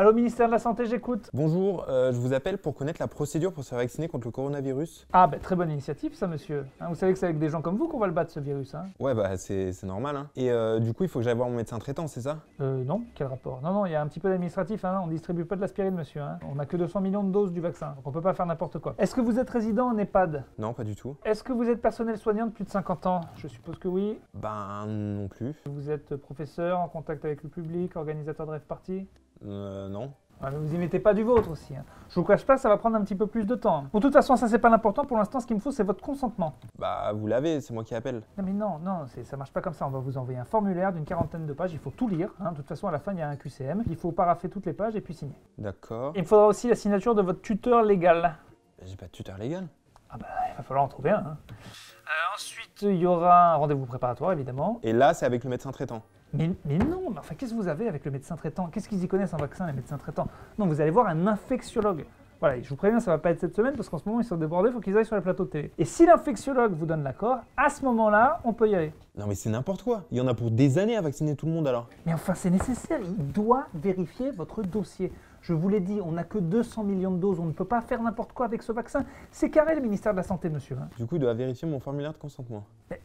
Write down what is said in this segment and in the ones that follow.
Allô, ministère de la Santé, j'écoute. Bonjour, euh, je vous appelle pour connaître la procédure pour se faire vacciner contre le coronavirus. Ah, bah, très bonne initiative, ça, monsieur. Hein, vous savez que c'est avec des gens comme vous qu'on va le battre, ce virus. Hein Ouais, bah c'est normal. Hein. Et euh, du coup, il faut que j'aille voir mon médecin traitant, c'est ça? Euh, non, quel rapport? Non, non, il y a un petit peu d'administratif. Hein. On distribue pas de l'aspirine, monsieur. Hein. On a que 200 millions de doses du vaccin, donc on peut pas faire n'importe quoi. Est-ce que vous êtes résident en EHPAD? Non, pas du tout. Est-ce que vous êtes personnel soignant de plus de 50 ans? Je suppose que oui. Ben non plus. Vous êtes professeur, en contact avec le public, organisateur de rêve party? Euh, non. Mais vous y mettez pas du vôtre aussi. Hein. Je vous cache pas, ça va prendre un petit peu plus de temps. Bon, de toute façon, ça c'est pas l'important. Pour l'instant, ce qu'il me faut, c'est votre consentement. Bah vous l'avez, c'est moi qui appelle. Non mais non, non, ça marche pas comme ça. On va vous envoyer un formulaire d'une quarantaine de pages. Il faut tout lire. hein. De toute façon, à la fin, il y a un QCM. Il faut paraffer toutes les pages et puis signer. D'accord. Il me faudra aussi la signature de votre tuteur légal. J'ai pas de tuteur légal. Ah bah, il va falloir en trouver un. hein. Euh, ensuite, il y aura un rendez-vous préparatoire, évidemment. Et là, c'est avec le médecin traitant. Mais, non, mais enfin, qu'est-ce que vous avez avec le médecin traitant? Qu'est-ce qu'ils y connaissent en vaccin, les médecins traitants? Non, vous allez voir un infectiologue. Voilà, je vous préviens, ça va pas être cette semaine parce qu'en ce moment, ils sont débordés, il faut qu'ils aillent sur les plateaux de télé. Et si l'infectiologue vous donne l'accord, à ce moment-là, on peut y aller. Non mais c'est n'importe quoi. Il y en a pour des années à vacciner tout le monde alors. Mais enfin, c'est nécessaire, il doit vérifier votre dossier. Je vous l'ai dit, on n'a que 200 millions de doses, on ne peut pas faire n'importe quoi avec ce vaccin. C'est carré le ministère de la Santé, monsieur. hein. Du coup, il doit vérifier mon formulaire de consentement.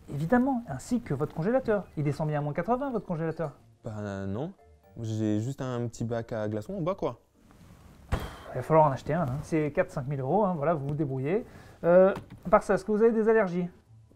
Évidemment, ainsi que votre congélateur. Il descend bien à moins 80, votre congélateur. Bah non. J'ai juste un petit bac à glaçons en bas quoi. Il va falloir en acheter un. hein. C'est 4-5 000 euros, hein, voilà, vous vous débrouillez. Euh, à part ça, est-ce que vous avez des allergies?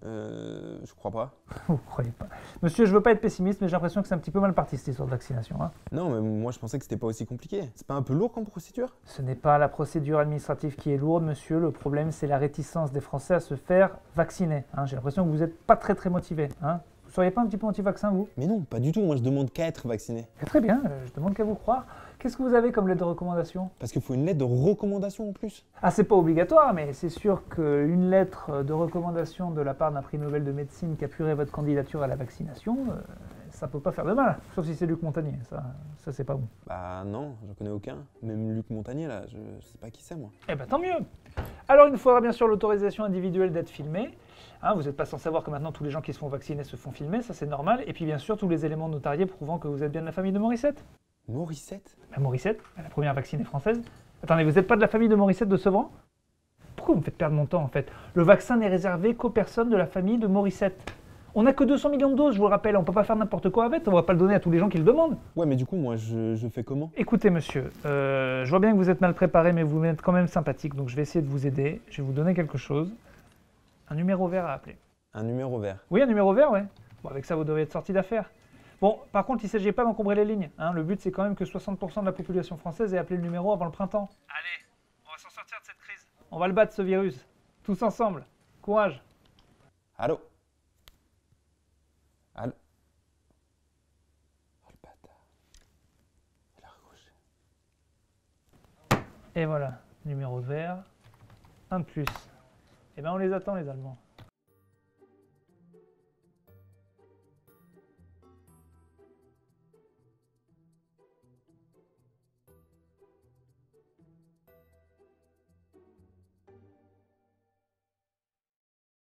Euh, je crois pas. Vous croyez pas. Monsieur, je veux pas être pessimiste, mais j'ai l'impression que c'est un petit peu mal parti cette histoire de vaccination. hein. Non mais moi je pensais que c'était pas aussi compliqué. C'est pas un peu lourd comme procédure? Ce n'est pas la procédure administrative qui est lourde, monsieur. Le problème, c'est la réticence des Français à se faire vacciner. hein. J'ai l'impression que vous n'êtes pas très très motivé. Hein. Vous seriez pas un petit peu anti-vaccin, vous? Mais non, pas du tout. Moi je demande qu'à être vacciné. Eh, Très bien, euh, je demande qu'à vous croire. Qu'est-ce que vous avez comme lettre de recommandation Parce qu'il faut une lettre de recommandation en plus. Ah, c'est pas obligatoire, mais c'est sûr qu'une lettre de recommandation de la part d'un prix Nobel de médecine qui appuierait votre candidature à la vaccination, euh, ça peut pas faire de mal. Sauf si c'est Luc Montagnier, ça, ça c'est pas bon. Bah non, j'en connais aucun. Même Luc Montagnier là, je, je sais pas qui c'est moi. Eh ben tant mieux Alors il nous faudra bien sûr l'autorisation individuelle d'être filmé. Hein, vous n'êtes pas sans savoir que maintenant tous les gens qui se font vacciner se font filmer, ça c'est normal. Et puis bien sûr tous les éléments notariés prouvant que vous êtes bien de la famille de Morissette. Morissette? La Morissette, la première vaccinée française. Attendez, vous n'êtes pas de la famille de Morissette de Sevran? Pourquoi vous me faites perdre mon temps en fait? Le vaccin n'est réservé qu'aux personnes de la famille de Morissette. On n'a que 200 millions de doses, je vous le rappelle, on peut pas faire n'importe quoi avec, on va pas le donner à tous les gens qui le demandent. Ouais, mais du coup, moi, je, je fais comment? Écoutez monsieur, euh, je vois bien que vous êtes mal préparé, mais vous êtes quand même sympathique, donc je vais essayer de vous aider. Je vais vous donner quelque chose. Un numéro vert à appeler. Un numéro vert. Oui, un numéro vert, ouais. Bon, avec ça, vous devriez être sorti d'affaire. Bon, par contre, il ne s'agit pas d'encombrer les lignes. hein. Le but, c'est quand même que 60% de la population française ait appelé le numéro avant le printemps. Allez, on va s'en sortir de cette crise. On va le battre, ce virus. Tous ensemble. Courage. Allô Allô Oh le bâtard. Il a raccroché. Et voilà, numéro vert. Un de plus. Eh ben, on les attend, les Allemands.